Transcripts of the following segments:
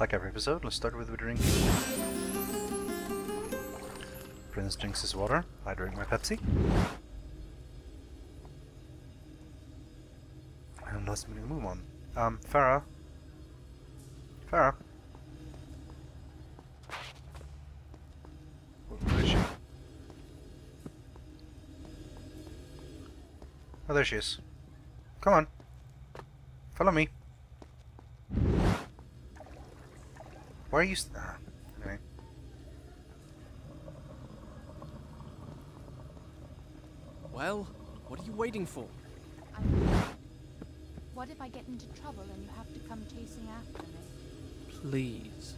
Like every episode, let's start with a drink. Prince drinks his water, I drink my Pepsi. And let's move on. Um, Farah. Farah. Oh, there she is. Come on. Follow me. Why are you... Ah, anyway. Well, what are you waiting for? I What if I get into trouble and you have to come chasing after me? Please.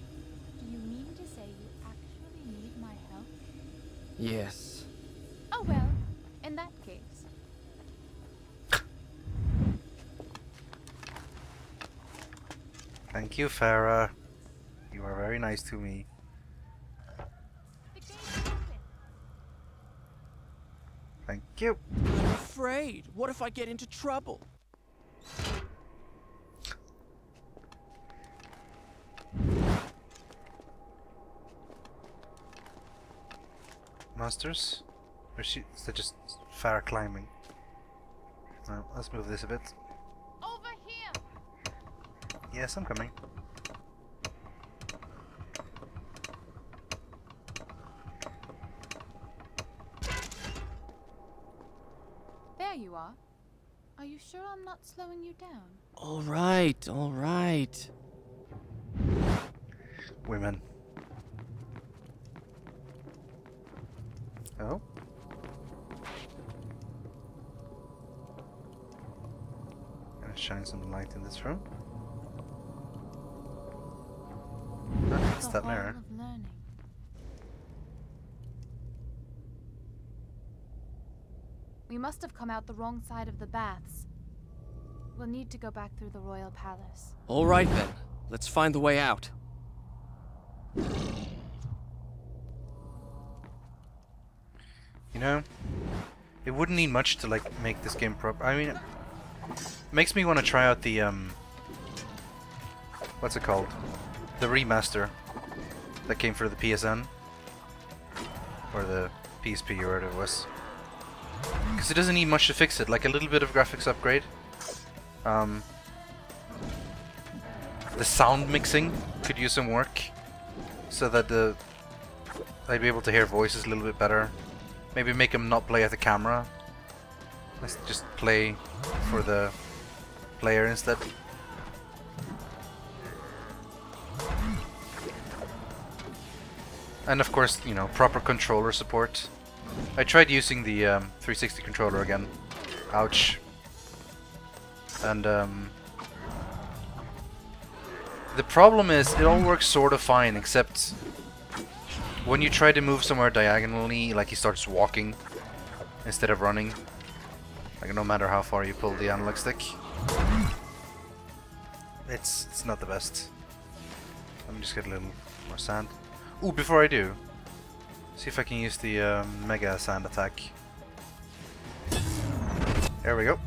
Do you mean to say you actually need my help? Yes. Oh well, in that case. Thank you, Farah. You are very nice to me. The gate's open. Thank you. I'm afraid. What if I get into trouble? Monsters? Or she, is that just far climbing? No, let's move this a bit. Over here! Yes, I'm coming. There you are. Are you sure slowing you down? All right, all right. Women. Oh? Gonna shine some light in this room. Ah, it's that mirror. We must have come out the wrong side of the baths. We'll need to go back through the royal palace. All right then. Let's find the way out. You know, it wouldn't need much to like make this game proper. I mean, it makes me want to try out the um, what's it called? The remaster that came for the PSN or the PSP or whatever it was. Because it doesn't need much to fix it. Like a little bit of graphics upgrade. Um, the sound mixing could use some work, so that the I'd be able to hear voices a little bit better. Maybe make them not play at the camera. Let's just play for the player instead. And of course, you know, proper controller support. I tried using the um, 360 controller again. Ouch. And um, the problem is it all works sort of fine except when you try to move somewhere diagonally, like he starts walking instead of running. Like no matter how far you pull the analog stick. It's it's not the best. Let me just get a little more sand. Ooh, before I do, see if I can use the um, mega sand attack. There we go.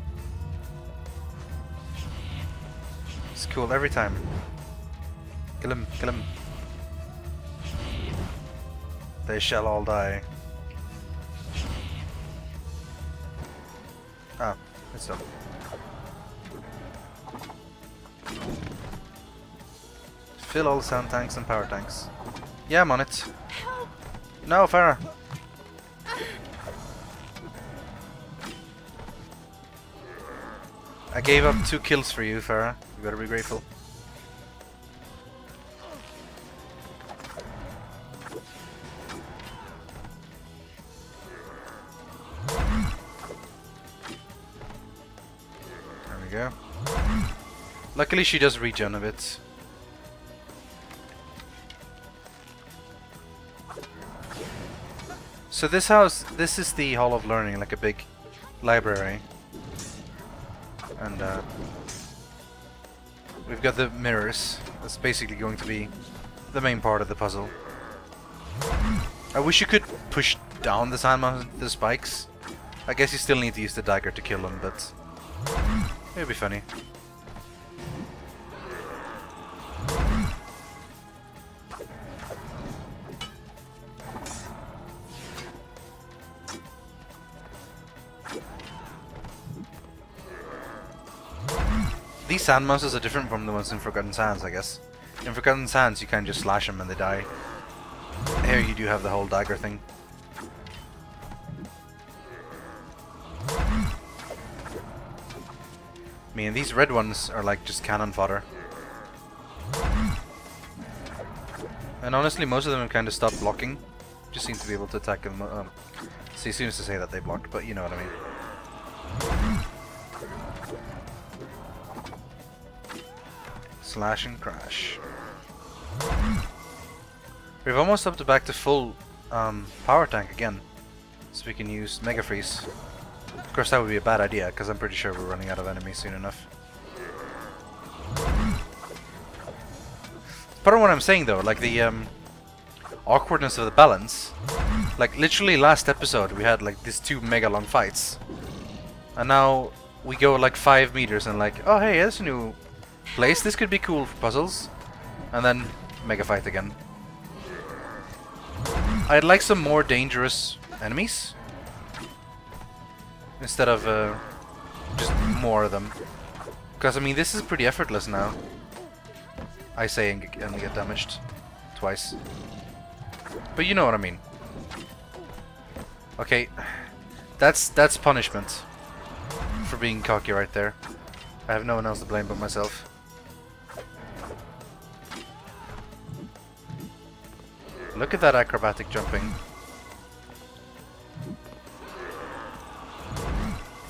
Cool every time. Kill him, kill him. They shall all die. Ah, it's done. Fill all sand tanks and power tanks. Yeah, I'm on it. No, Farah. I gave up two kills for you, Farah. You better be grateful. There we go. Luckily she does regen a bit. So this house, this is the Hall of Learning, like a big library. And uh, we've got the mirrors. That's basically going to be the main part of the puzzle. I wish you could push down the the spikes. I guess you still need to use the dagger to kill them, but it'd be funny. Sand monsters are different from the ones in Forgotten Sands, I guess. In Forgotten Sands, you of just slash them and they die. Here you do have the whole dagger thing. I mean, these red ones are like just cannon fodder. And honestly, most of them have kind of stopped blocking. Just seem to be able to attack them. Um, see, as soon as to say that they blocked, but you know what I mean. Slash and crash. We've almost up to back to full um, power tank again. So we can use Mega Freeze. Of course that would be a bad idea, because I'm pretty sure we're running out of enemies soon enough. Part of what I'm saying though, like the um, awkwardness of the balance. Like literally last episode we had like these two mega long fights. And now we go like five meters and like, oh hey, there's a new place, this could be cool for puzzles. And then mega fight again. I'd like some more dangerous enemies. Instead of uh, just more of them. Because I mean this is pretty effortless now. I say and, get damaged twice. But you know what I mean. Okay, that's that's punishment for being cocky right there. I have no one else to blame but myself. Look at that acrobatic jumping.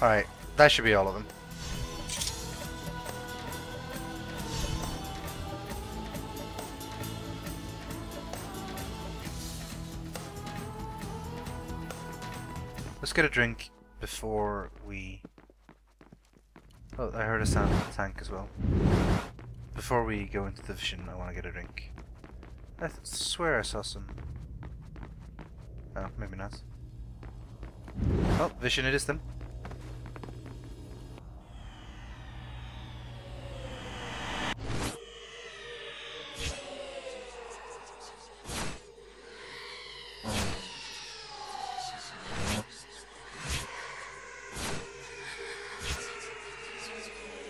Alright, that should be all of them. Let's get a drink before we... Oh, I heard a sound in the tank as well. Before we go into the vision, I want to get a drink. I swear I saw some... Oh, maybe not. Oh, vision it is then.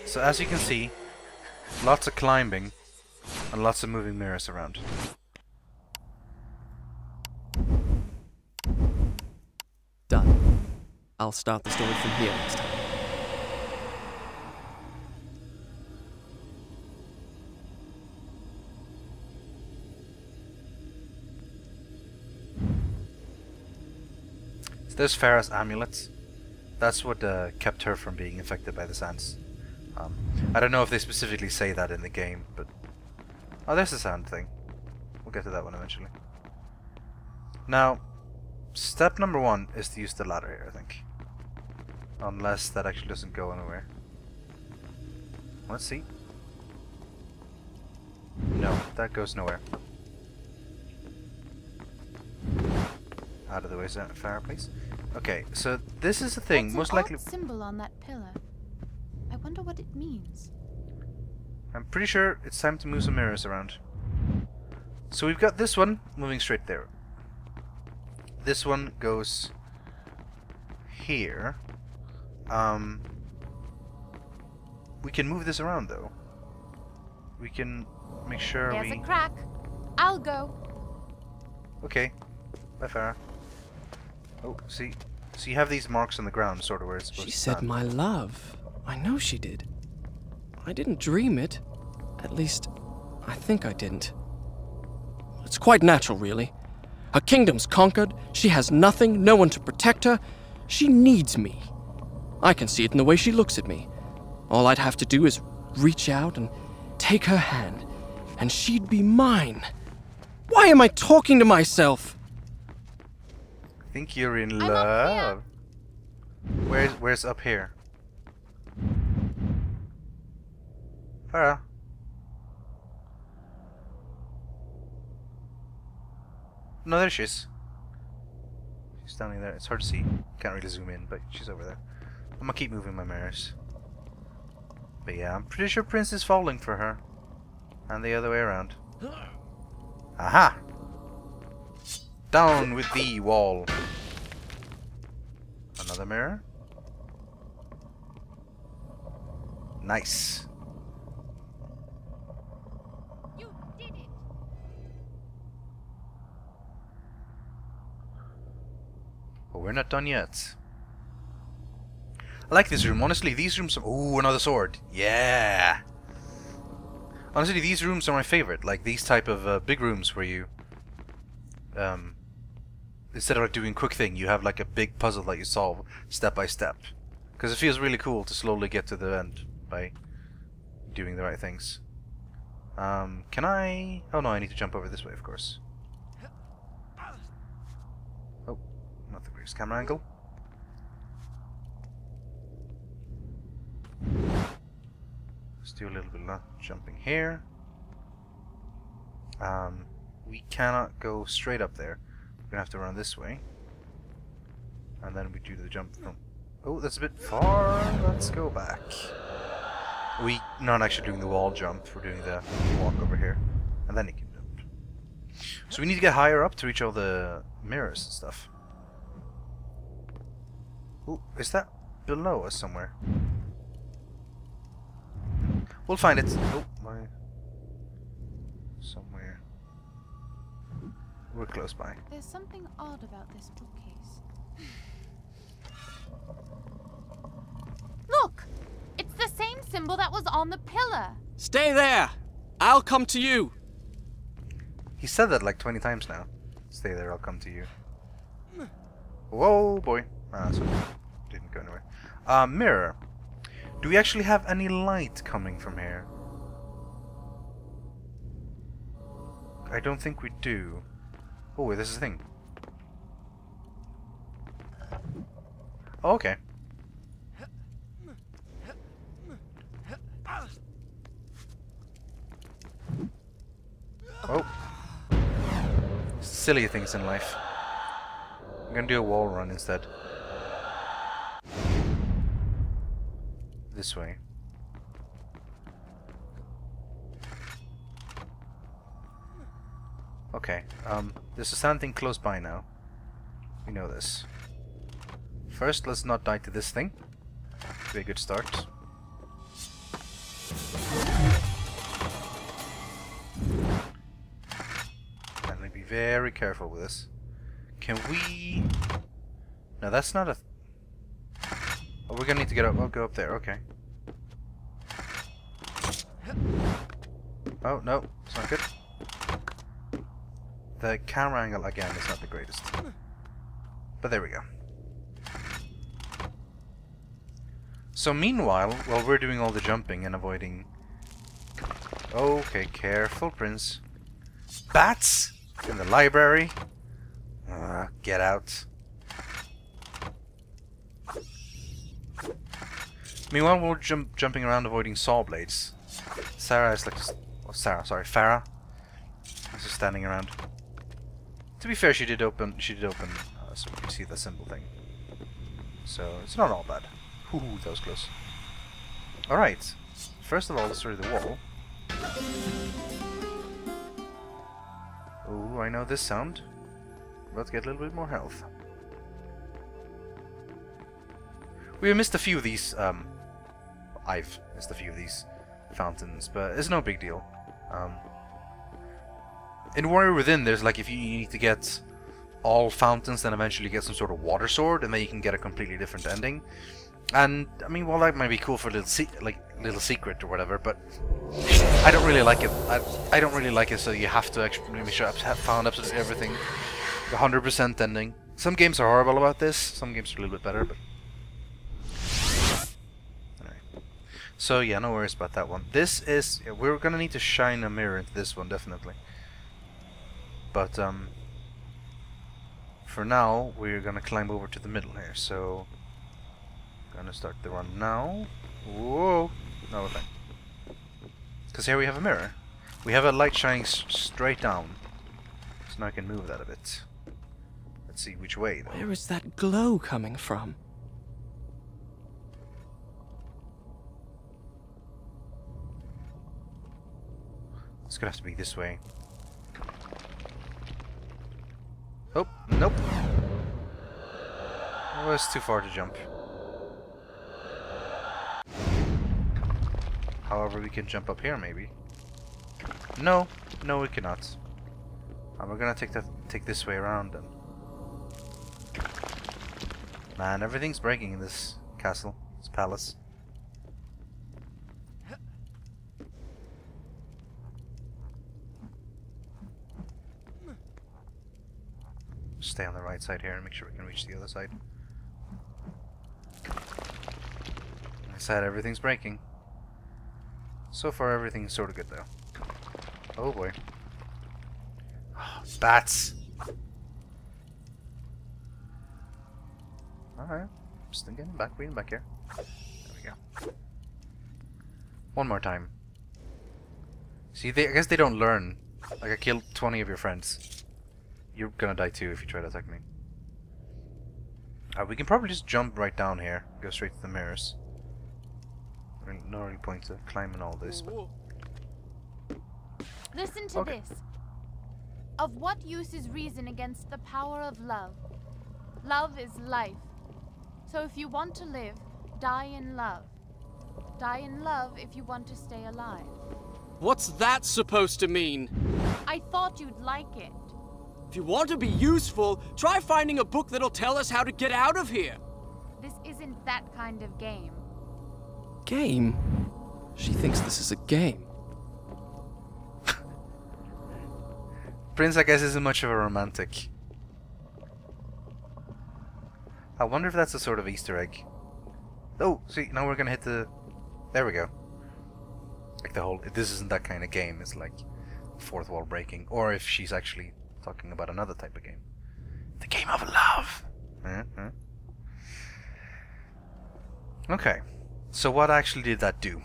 So as you can see, lots of climbing and lots of moving mirrors around. Done. I'll start the story from here next time. So there's Farah's amulets. That's what uh, kept her from being infected by the sands. Um, I don't know if they specifically say that in the game, but... Oh, there's the sand thing. We'll get to that one eventually. Now, step number one is to use the ladder here, I think. Unless that actually doesn't go anywhere. Let's see. No, that goes nowhere. Out of the way, Farah, please. Okay, so this is the thing. That's Most likely, symbol on that pillar. I wonder what it means. I'm pretty sure it's time to move some mirrors around. So we've got this one moving straight there. This one goes here. Um, we can move this around though. We can make sure There's we. a crack. I'll go. Okay. Bye, Farah. Oh, see, so you have these marks on the ground, sort of where it's supposed She to said stand. my love. I know she did. I didn't dream it. At least, I think I didn't. It's quite natural, really. Her kingdom's conquered, she has nothing, no one to protect her. She needs me. I can see it in the way she looks at me. All I'd have to do is reach out and take her hand, and she'd be mine. Why am I talking to myself? I think you're in I'm love. Where's where's up here? Farah. No, there she is. She's standing there. It's hard to see. Can't really zoom in, but she's over there. I'm gonna keep moving my mirrors. But yeah, I'm pretty sure Prince is falling for her. And the other way around. Aha! Down with the wall! Another mirror. Nice. You did it. But we're not done yet. I like this room. Honestly, these rooms... Ooh, another sword. Yeah! Honestly, these rooms are my favorite. Like, these type of uh, big rooms where you... Um, instead of like doing quick thing, you have like a big puzzle that you solve step by step. Because it feels really cool to slowly get to the end by doing the right things. Um, can I... Oh no, I need to jump over this way, of course. Oh, not the greatest camera angle. Do a little bit of jumping here. Um, we cannot go straight up there. We're gonna have to run this way. And then we do the jump from... Oh, that's a bit far. Let's go back. We not actually doing the wall jump. We're doing the walk over here. And then you can jump. So we need to get higher up to reach all the mirrors and stuff. Oh, is that below us somewhere? We'll find it. Oh, my... Somewhere. We're close by. There's something odd about this bookcase. Look! It's the same symbol that was on the pillar. Stay there! I'll come to you! He said that like 20 times now. Stay there, I'll come to you. Whoa, boy. Ah, sorry. Didn't go anywhere. Uh, mirror. Do we actually have any light coming from here? I don't think we do. Oh, wait, this is a thing. Oh, okay. Oh. Silly things in life. I'm gonna do a wall run instead. This way. Okay, um, there's something close by now. We know this. First, let's not die to this thing. Be a good start. And be very careful with this. Can we... No, that's not a... We're gonna need to get up. We'll go up there. Okay. Oh, no. It's not good. The camera angle, again, is not the greatest. But there we go. So meanwhile, while we're doing all the jumping and avoiding... Okay, careful, Prince. Bats! In the library? Uh, get out. Meanwhile, we're jump jumping around avoiding saw blades. Sarah is like... Oh, Sarah, sorry, Farah. Is just standing around. To be fair, she did open. She did open, uh, so we can see the symbol thing. So it's not all bad. Ooh, that was close. All right. First of all, let's through the wall. Oh, I know this sound. Let's get a little bit more health. We missed a few of these. Um, I've missed a few of these fountains, but it's no big deal. Um, in Warrior Within, there's like if you need to get all fountains, then eventually you get some sort of water sword, and then you can get a completely different ending. And I mean, well, that might be cool for a little se like little secret or whatever, but I don't really like it. I, I don't really like it, so you have to actually make sure I've found absolutely everything, 100% ending. Some games are horrible about this. Some games are a little bit better, but So yeah, no worries about that one. This is we're gonna need to shine a mirror into this one definitely. But um, for now, we're gonna climb over to the middle here. So, gonna start the run now. Whoa! No, okay. Because here we have a mirror. We have a light shining straight down. So now I can move that a bit. Let's see which way though. Where is that glow coming from? It's gonna have to be this way. Oh, nope. It's too far to jump. However, we can jump up here, maybe. No, no, we cannot. Uh, we're gonna take that, take this way around then. Man, everything's breaking in this castle, this palace. Stay on the right side here and make sure we can reach the other side. I said everything's breaking. So far everything's sort of good though. Oh boy. Ah, bats! Alright. Still getting back, getting back here. There we go. One more time. See, they, I guess they don't learn. Like, I killed 20 of your friends. You're gonna die too if you try to attack me. Uh, we can probably just jump right down here. Go straight to the mirrors. Really- No really point to climbing all this, but... Listen to Okay. this. Of what use is reason against the power of love? Love is life. So if you want to live, die in love. Die in love if you want to stay alive. What's that supposed to mean? I thought you'd like it. If you want to be useful, try finding a book that'll tell us how to get out of here. This isn't that kind of game. Game? She thinks this is a game. Prince, I guess, isn't much of a romantic. I wonder if that's a sort of Easter egg. Oh, see, now we're gonna hit the... There we go. Like the whole... This isn't that kind of game, it's like fourth wall breaking. Or if she's actually talking about another type of game. The game of love! Mhm. Okay, so what actually did that do?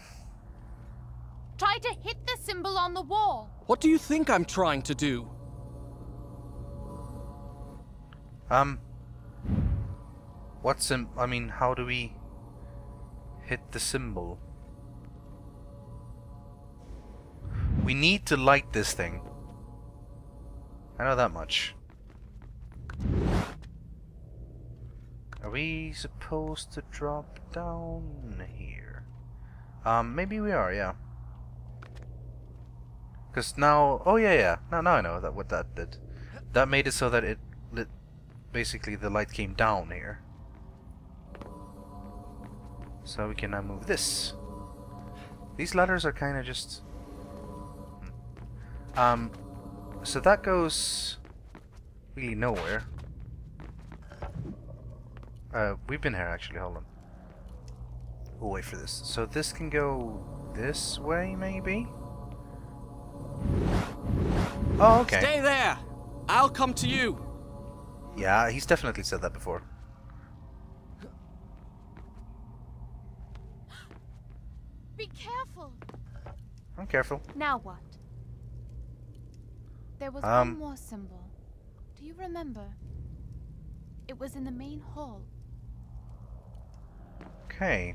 Try to hit the symbol on the wall. What do you think I'm trying to do? Um, what's sim? I mean, how do we hit the symbol? We need to light this thing. I know that much. Are we supposed to drop down here? Um, maybe we are, yeah. Because now, oh yeah, yeah. Now, now I know that what that did. That made it so that it lit. Basically, the light came down here. So we can now move this. These ladders are kind of just. Hmm. Um. So that goes really nowhere. Uh, we've been here actually. Hold on. We'll wait for this. So this can go this way, maybe. Oh, okay. Stay there! I'll come to you! Yeah, he's definitely said that before. Be careful. I'm careful. Now what? There was Um. one more symbol. Do you remember? It was in the main hall. Okay.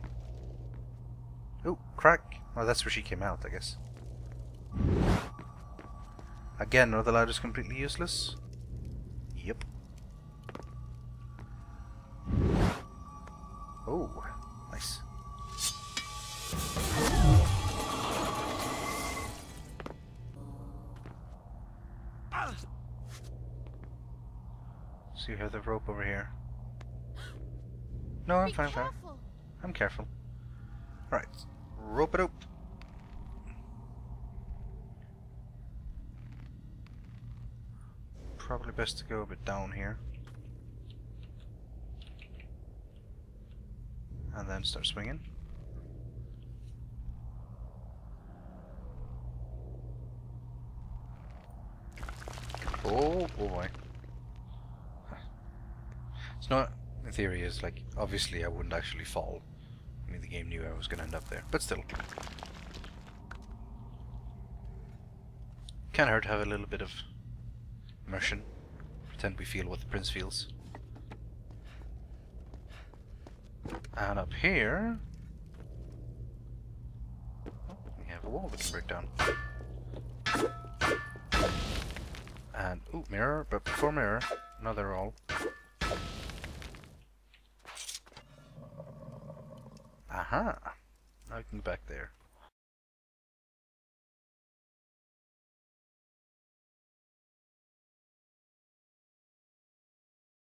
Oh, crack. Oh, that's where she came out, I guess. Again, are the ladders completely useless? So you have the rope over here. No, I'm Be fine, fine. I'm careful. Alright, rope it up. Probably best to go a bit down here. And then start swinging. Oh, oh boy. It's not, the theory is like, obviously I wouldn't actually fall. I mean, the game knew I was going to end up there, but still. Can't hurt to have a little bit of immersion. Pretend we feel what the prince feels. And up here... we have a wall we can break down. And, ooh, mirror, but before mirror, another roll. Uh-huh. Now we can go back there.